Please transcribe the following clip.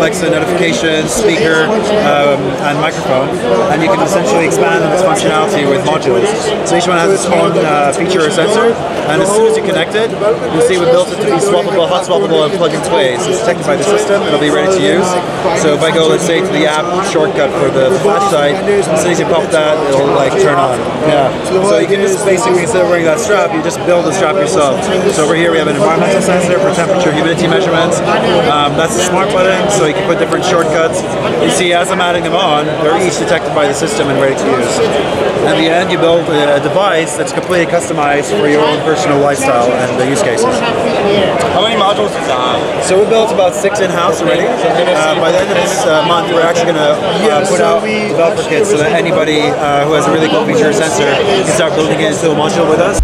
and notifications, speaker, um, and microphone, and you can essentially expand on its functionality with modules. So each one has its own uh, feature or sensor, and as soon as you connect it, you'll see we built it to be swappable, hot swappable, and plug and play. So it's detected by the system, it'll be ready to use. So if I go, let's say, to the app shortcut for the flashlight, as soon as you pop that, it'll like turn on. Yeah. So you can just basically, instead of wearing that strap, you just build the strap yourself. So over here we have an environmental sensor for temperature, humidity measurements. Um, that's a smart button, so you can put different shortcuts. You see, as I'm adding them on, they're each detected by the system and ready to use. In the end, you build a device that's completely customized for your own personal lifestyle and the use cases. How many modules does that? So we built about six in-house already. Uh, by the end of this uh, month, we're actually going to uh, put out developer kits so that anybody uh, who has a really cool feature sensor can start building it into a module with us.